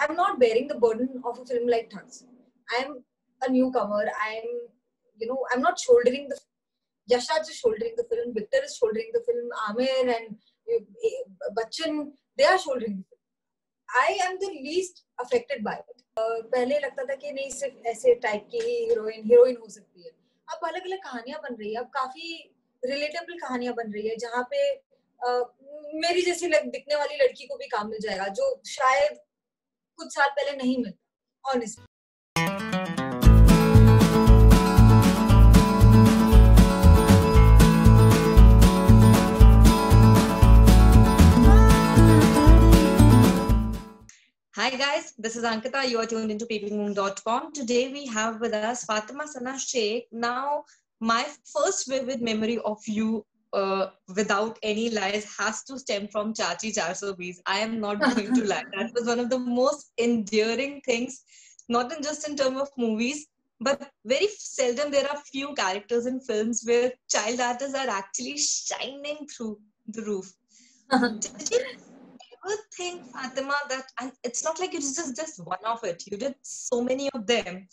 I'm not bearing the burden of a film like Thugs. I'm a newcomer. I'm, you know, I'm not shouldering the. Yashraj is shouldering the film. Victor is shouldering the film. Amir and uh, Bachchan, they are shouldering the film. I am the least affected by it. Uh, पहले लगता था कि नहीं सिर्फ़ ऐसे type की ही heroine heroine हो सकती है अब अलग अलग कहानियाँ बन रही है अब काफ़ी रिलेटेबल कहानियाँ बन रही है जहाँ पे uh, मेरी जैसी दिखने वाली लड़की को भी काम मिल जाएगा जो शायद कुछ साल पहले नहीं मिलता honestly Hi guys, this is Ankita. You are tuned into peepingmoon.com. Today we have with us Fatima Sana Sheikh. Now, my first vivid memory of you uh, without any lies has to stem from Chachi Charso I am not going to lie. That was one of the most endearing things, not in just in terms of movies, but very seldom there are few characters in films where child artists are actually shining through the roof. Did you ever think, Fatima, that and it's not like it's just just one of it. You did so many of them.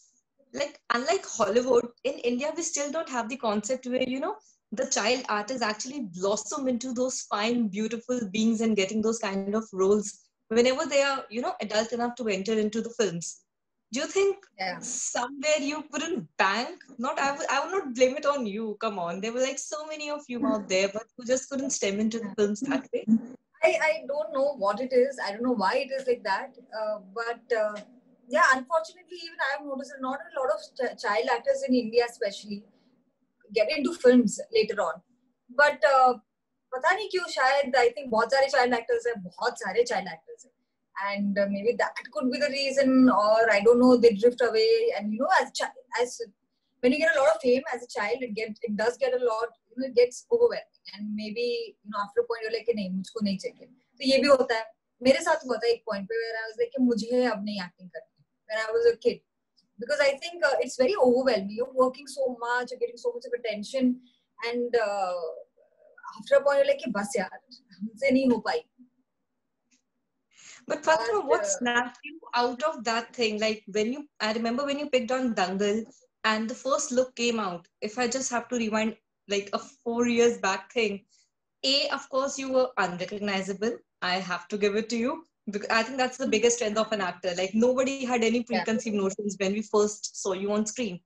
Like unlike Hollywood, in India we still don't have the concept where you know the child artists actually blossom into those fine, beautiful beings and getting those kind of roles whenever they are, you know, adult enough to enter into the films. Do you think yeah. somewhere you couldn't bank? Not, I would, I would not blame it on you. Come on, there were like so many of you out there, but who just couldn't stem into the films that way. I, I don't know what it is. I don't know why it is like that. Uh, but uh, yeah, unfortunately, even I have noticed not a lot of ch- child actors in India, especially get into films later on but uh, पता नहीं क्यों शायद I think बहुत सारे child actors हैं बहुत सारे child actors हैं and uh, maybe that could be the reason or i don't know they drift away and you know as as when you get a lot of fame as a child it get it does get a lot you know it gets overwhelming and maybe you know after a point you're like नहीं मुझको नहीं चाहिए तो ये भी होता है मेरे साथ हुआ था एक पॉइंट पे where I was like कि मुझे अब नहीं acting when I was a kid because I think uh, it's very overwhelming. You're working so much, you're getting so much of attention, and uh, after a point, you're like, "Bas yaar, humse nahi ho pai." But Fatma, what uh, snapped you out of that thing? Like when you, I remember when you picked on Dangal, and the first look came out. If I just have to rewind, like a four years back thing. A, of course, you were unrecognizable. I have to give it to you. I think that's the biggest strength of an actor. Like nobody had any preconceived yeah. notions when we first saw you on screen.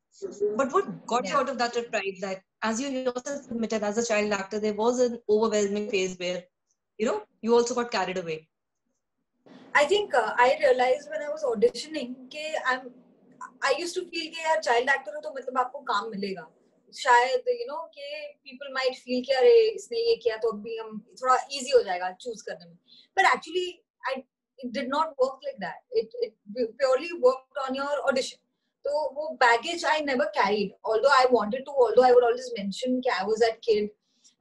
But what got yeah. you out of that pride that, as you yourself admitted, as a child actor, there was an overwhelming phase where, you know, you also got carried away. I think uh, I realized when I was auditioning that I'm. I used to feel कि यार child actor हो तो मतलब आपको काम मिलेगा. शायद you know कि people might feel कि अरे इसने ये किया तो अभी हम थोड़ा easy हो जाएगा choose करने में. But actually I it did not work like that. It, it purely worked on your audition. so wo baggage i never carried although i wanted to although i would always mention ki i was that kid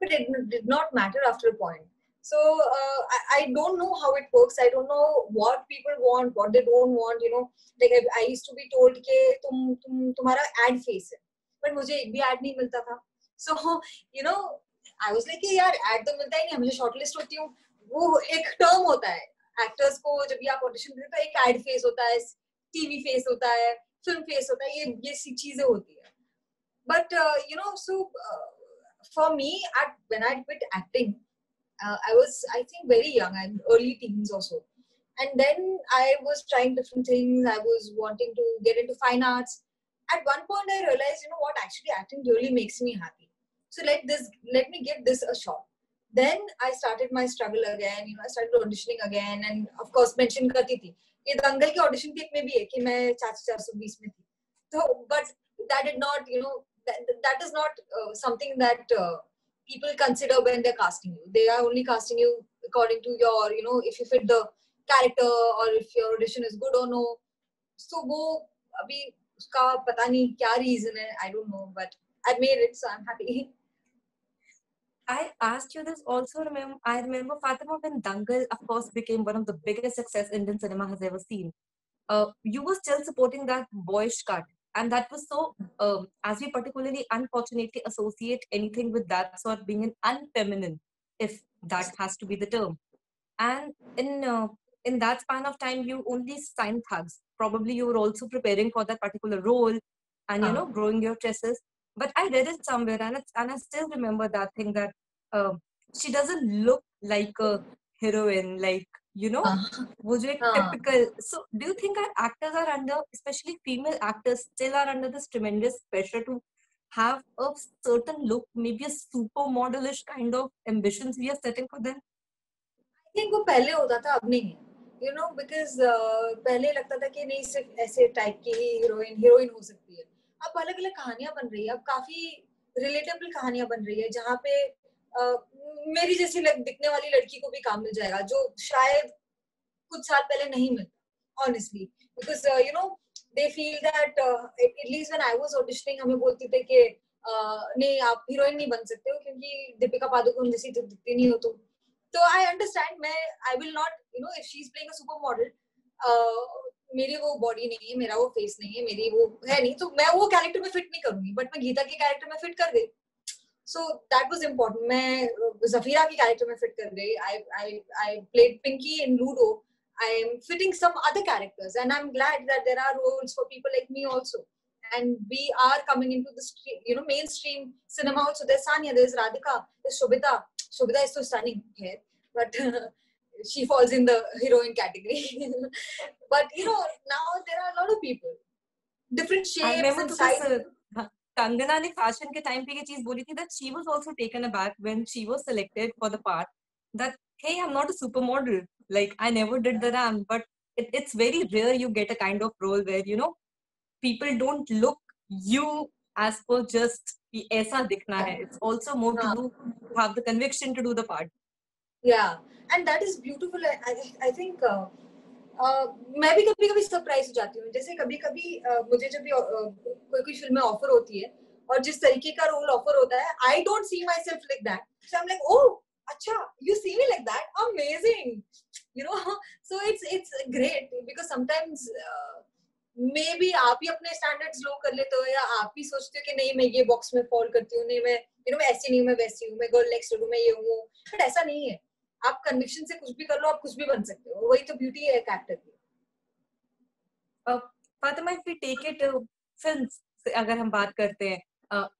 but it did not matter after a point so uh, I, I don't know how it works i don't know what people want what they don't want you know like i, I used to be told ke tum tum tumhara ad face hai but mujhe ek bhi ad nahi milta tha so you know i was like yaar ad to milta hi nahi hamesha shortlist hoti hu wo ek term hota hai actors को जब भी आप audition देते हो तो एक add face होता है टीवी फेस होता है फ़िल्म फेस होता है, ये ये सी चीज़ें होती है। But you know so for me at when I quit acting I was I think very young and early teens also and then I was trying different things I was wanting to get into fine arts at one point I realize you know what actually acting really makes me happy so let this let me give this a shot then I started my struggle again. You know, I started auditioning again, and of course mention करती थी कि दंगल की audition एक में भी है कि मैं चाची चार सौ बीस में थी. So, but that did not, you know, that, that is not uh, something that uh, people consider when they're casting you. They are only casting you according to your, you know, if you fit the character or if your audition is good or no. So वो अभी उसका पता नहीं क्या reason है. I don't know, but I made it, so I'm happy. I asked you this also. Remember, I remember Fatima when Dangal, of course, became one of the biggest success Indian cinema has ever seen. Uh, you were still supporting that boyish cut, and that was so. Um, as we particularly unfortunately associate anything with that sort being an unfeminine, if that has to be the term. And in uh, in that span of time you only signed thugs probably you were also preparing for that particular role and you know growing your tresses but i read it somewhere and it's, and i still remember that thing that uh, she doesn't look like a heroine like you know uh, wo jo uh, typical so do you think our actors are under especially female actors still are under this tremendous pressure to have a certain look maybe a supermodelish kind of ambitions we are setting for them i think वो पहले होता था अब नहीं है you know because पहले लगता था कि नहीं सिर्फ ऐसे टाइप की ही हीरोइन हीरोइन हो सकती है अब अलग अलग कहानियाँ बन रही है अब काफ़ी रिलेटेबल कहानियाँ बन रही है जहाँ पे uh, मेरी जैसी दिखने वाली लड़की को भी काम मिल जाएगा जो शायद कुछ साल पहले नहीं मिलता honestly because you know they feel that at least when I was auditioning हमें बोलते थे कि नहीं आप हीरोइन नहीं बन सकते हो क्योंकि दीपिका पादुकोण जैसी तो दिखती नहीं हो तुम। तो आई अंडरस्टैंड मैं I will not you know if she is playing a super model मेरी वो बॉडी नहीं है मेरा वो फेस नहीं है मेरी वो है नहीं तो मैं वो कैरेक्टर में फिट नहीं करूँगी बट मैं गीता के कैरेक्टर में फिट कर गई सो दैट वाज इम्पोर्टेंट मैं जफीरा की कैरेक्टर में फिट कर गई I I I played Pinky in Ludo I am fitting some other characters, and I'm glad that there are roles for people like me also. And we are coming into the stream, you know mainstream cinema also. There's Sanya, there's Radhika, there's Shobita. Shobita is so stunning here, but she falls in the heroine category. but you know now there are a lot of people, different shapes and sizes. Kangana ने fashion के time पे ये चीज बोली थी that she was also taken aback when she was selected for the part that hey i'm not a supermodel like i never did the ram but it, it's very rare you get a kind of role where you know people don't look you as per just aisa dikhna hai it's also more to do have the conviction to do the part yeah and that is beautiful i i, I think uh, मैं भी कभी कभी surprise हो जाती हूँ। जैसे कभी कभी मुझे जब भी कोई कोई फ़िल्म ऑफ़र होती है और जिस तरीके का रोल ऑफ़र होता है I don't see my self like that so I am like oh अच्छा you see me like that amazing you know so it's it's great because sometimes may be आप ही अपने स्टैंडर्ड्स लो कर लेते हो या आप ही सोचते हो कि नहीं, मैं ये बॉक्स में फॉल करती हूँ, नहीं, मैं यू नो मैं ऐसी नहीं हूँ, मैं वैसी हूँ, मैं गर्ल नेक्स्ट हूँ मैं ये हूँ। बट ऐसा नहीं है। आप कन्विक्शन से कुछ भी कर लो आप कुछ भी बन सकते हो। वही तो ब्यूटी है एक एक्टर की Fatima if we take it films अगर हम बात करते हैं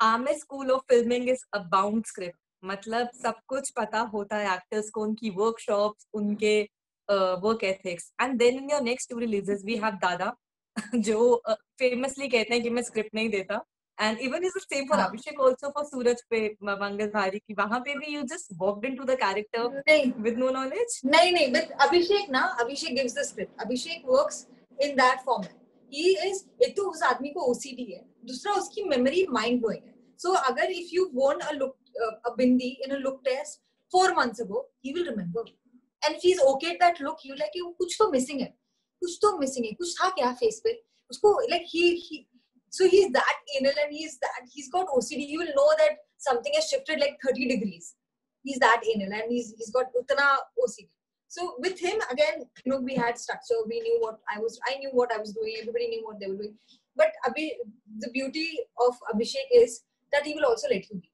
Aamir school of filming is a bound script मतलब सब कुछ पता होता है एक्टर्स को उनकी वर्कशॉप्स उनके work ethics and then in your next two releases we have दादा जो फेमसली uh, कहते हैं कि मैं स्क्रिप्ट नहीं देता। And even is the same for Abhishek also for Suraj pe Mangal Bhari ki wahan pe bhi you just walked into the character nahin. with no knowledge nahin nahin with Abhishek na Abhishek gives the script Abhishek works in that format he is एक तो उस आदमी को OCD है दूसरा उसकी memory mind blowing है so अगर if you won a look uh, a bindi in a look test four months ago he will remember and if he's okay at that look you like कुछ तो missing है कुछ तो missing है कुछ था क्या face पे उसको like he he So he's that anal and he's that he's got OCD. You will know that something has shifted like 30 degrees. He's that anal and he's he's got utana OCD. So with him again, you know, we had structure. We knew what I was. I knew what I was doing. Everybody knew what they were doing. But Abhi, the beauty of Abhishek is that he will also let you be.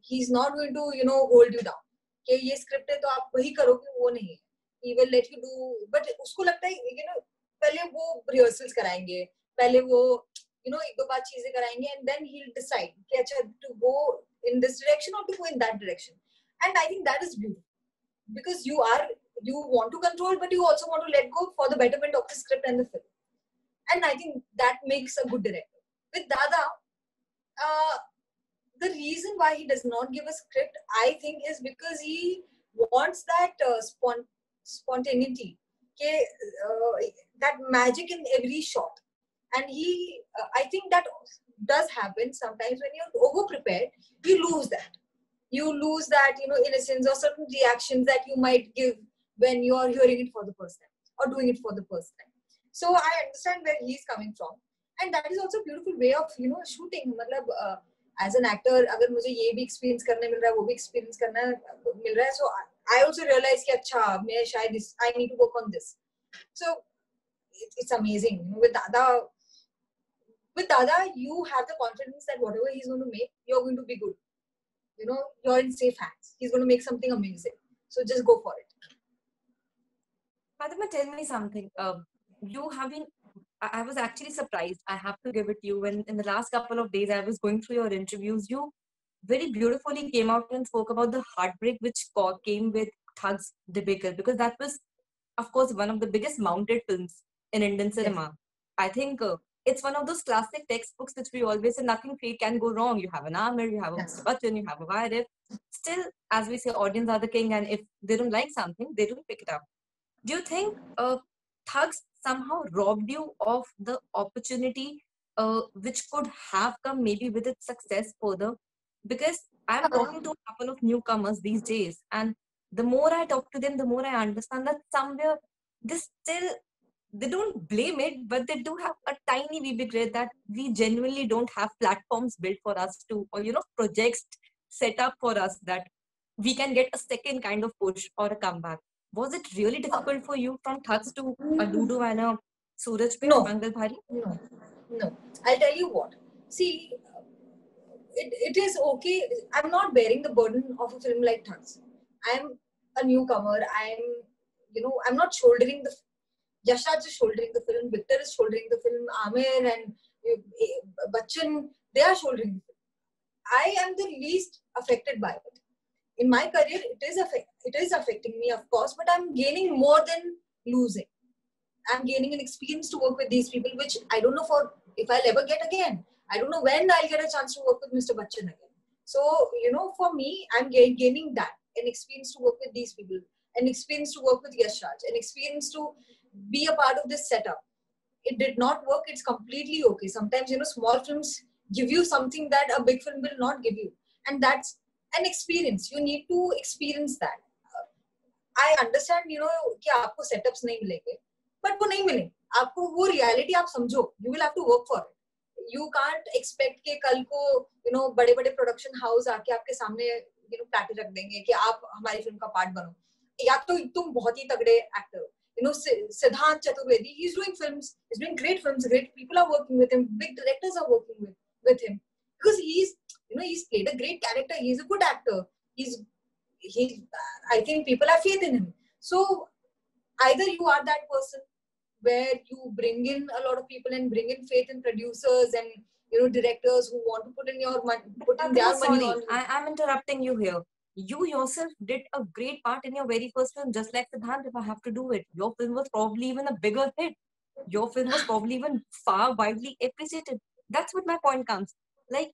He's not going to you know hold you down. कि ये script है तो आप वही करोगे वो नहीं है ही will let you do but उसको लगता है यू नो पहले वो रिहर्सल्स कराएंगे पहले वो यू नो एक दो बार चीज़ें कराएँगे एंड देन ही डिसाइड कि अच्छा to go in this direction और to go in that direction and I think that is beautiful you are you want to control but you also want to let go for the betterment of the script and the film and i think that makes a good director with dada uh, the reason why he does not give a script i think is because he wants that uh, spont- spontaneity okay, uh, that magic in every shot and he uh, i think that does happen sometimes when you're over prepared you lose that. You lose that you know innocence or certain reactions that you might give when you're hearing it for the first time or doing it for the first time. So i understand where he's coming from. And that is also a beautiful way of you know shooting. Matlab uh, as an actor agar mujhe ye bhi experience karne mil raha wo bhi experience karna mil raha so i also realize ki i need to work on this. So it's amazing. With dada with Dada, you have the confidence that whatever he's going to make, you're going to be good. You know, you're in safe hands. He's going to make something amazing. So just go for it. Fatima, tell me something. Uh, you have been, I, I was actually surprised. I have to give it to you. When in the last couple of days I was going through your interviews, you very beautifully came out and spoke about the heartbreak which came with Thugs debacle because that was, of course, one of the biggest mounted films in Indian cinema. Yes. I think uh, it's one of those classic textbooks which we always say nothing great can go wrong. You have an Aamir, you have a yes. Bachchan, you have a YRF. Still, as we say, audience are the king, and if they don't like something, they don't pick it up. Do you think uh, thugs somehow robbed you of the opportunity uh, which could have come maybe with its success further? Because I'm talking to a couple of newcomers these days, and the more I talk to them, the more I understand that somewhere they still they don't blame it, but they do have a tiny wee regret that we genuinely don't have platforms built for us to, or you know, projects set up for us that we can get a second kind of push or a comeback. Was it really difficult for you from Thugs to a mm. Ludo and a Suraj Pe no. Mangal Bhari? No, no. I'll tell you what. See, it, it is okay. I'm not bearing the burden of a film like Thugs. I'm a newcomer. I'm, you know, I'm not shouldering the Yashraj is shouldering the film, Victor is shouldering the film, Aamir and uh, Bachchan, they are shouldering the film. I am the least affected by it. In my career, it is affect, it is affecting me, of course, but I'm gaining more than losing. I'm gaining an experience to work with these people, which I don't know for if I'll ever get again. I don't know when I'll get a chance to work with Mr. Bachchan again. So, you know, for me, I'm gaining that an experience to work with these people, an experience to work with Yashraj, an experience to be a part of this setup. It did not work. It's completely okay. Sometimes, you know, small films give you something that a big film will not give you. And that's an experience. You need to experience that. I understand, you know, कि आपको setups नहीं मिलेंगे, but वो नहीं मिलेंगे. आपको वो reality आप समझो. You will have to work for it. You can't expect कि कल को, you know, बड़े बड़े production house आके आपके सामने, you know, platter रख देंगे कि आप हमारी फ़िल्म का पार्ट बनो. या तो तुम बहुत ही तगड़े एक्टर हो you know, Siddhant Chaturvedi, he's doing films, he's doing great films, great people are working with him, big directors are working with, with him. Because he's, you know, he's played a great character, he's a good actor. He's, he, I think people have faith in him. So either you are that person where you bring in a lot of people and bring in faith in producers and you know directors who want to put in your money, put in their money. On I, I'm interrupting you here you yourself did a great part in your very first film, just like Siddhant, if I have to do it. Your film was probably even a bigger hit. Your film was probably even far widely appreciated. That's what my point comes. Like,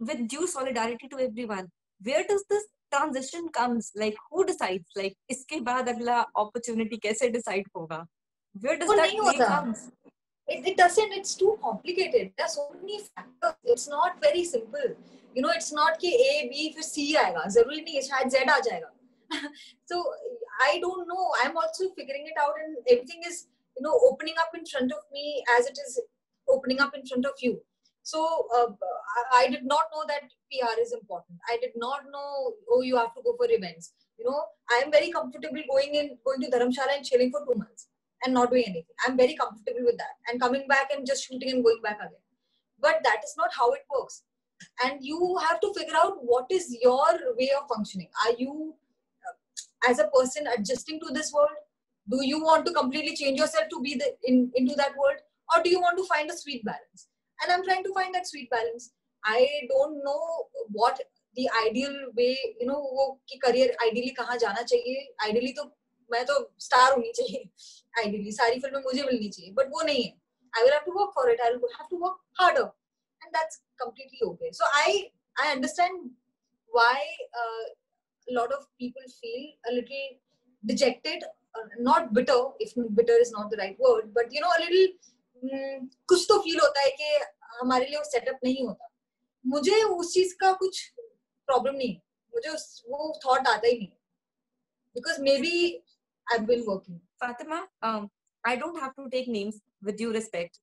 with due solidarity to everyone, where does this transition comes? Like, who decides? Like, iske baad agla opportunity kaise decide hoga? Where does that comes? It, it doesn't, it's too complicated. There are so many factors. It's not very simple you know it's not कि A B फिर सी आएगा जरूरी नहीं है शायद Z आ जाएगा so i don't know i'm also figuring it out and everything is you know opening up in front of me as it is opening up in front of you so uh, I, I did not know that pr is important i did not know oh you have to go for events you know i am very comfortable going in going to dharamshala and chilling for two months and not doing anything i'm very comfortable with that and coming back and just shooting and going back again but that is not how it works and you have to figure out what is your way of functioning are you uh, as a person adjusting to this world do you want to completely change yourself to be the in, into that world or do you want to find a sweet balance and i'm trying to find that sweet balance i don't know what the ideal way you know वो कि career ideally कहाँ जाना चाहिए ideally तो मैं तो star होनी चाहिए आइडियली सारी फ़िल्में मुझे मिलनी चाहिए बट वो नहीं है। I will have to work for it I will have to work harder and that's completely okay so I I understand why a lot of people feel a little dejected not bitter if bitter is not the right word but you know a little कुछ तो feel होता है कि हमारे लिए वो setup नहीं होता। मुझे उस चीज़ का कुछ प्रॉब्लम नहीं मुझे वो थॉट आता ही नहीं because maybe I've been working. Fatima, um, I don't have to take names with due respect.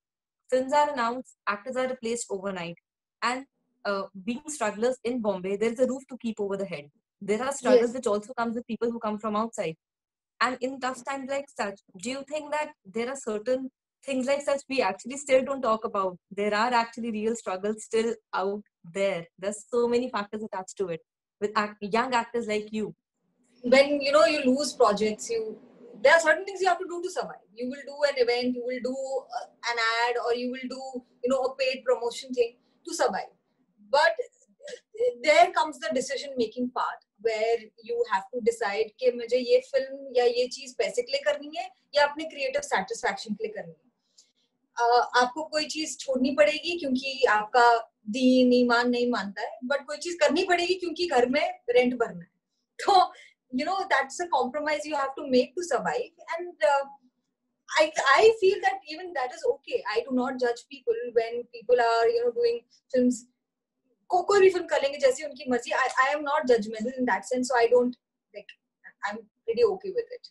films are announced, actors are replaced overnight. And uh, being strugglers in Bombay, there is a roof to keep over the head. There are struggles yes. which also comes with people who come from outside. And in tough times like such, do you think that there are certain things like such we actually still don't talk about? There are actually real struggles still out there. There's so many factors attached to it with act- young actors like you. When you know you lose projects, you there are certain things you have to do to survive. You will do an event, you will do uh, an ad, or you will do, you know, a paid promotion thing to survive. But there comes the decision making part where you have to decide कि मुझे ये film या ये चीज़ पैसे के लिए करनी है या अपने क्रिएटिव सेटिस्फैक्शन के लिए करनी है uh, आपको कोई चीज़ छोड़नी पड़ेगी क्योंकि आपका दीन ईमान नहीं मानता है बट कोई चीज़ करनी पड़ेगी क्योंकि घर में रेंट भरना है तो you know that's a compromise you have to make to survive and uh, I, I feel that even that is okay i do not judge people when people are you know doing films को कोई भी film कर लेंगे जैसी उनकी मर्जी आई I am not judgemental in that sense so I don't like I am pretty okay with it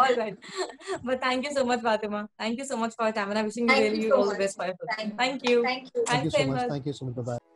all right but thank you so much fatima thank you so much for your time and i'm wishing you Thank really you so all the much. best for your film Thank you. thank you thank you Thank you Thanks so very much. much. Thank you so much. Bye bye.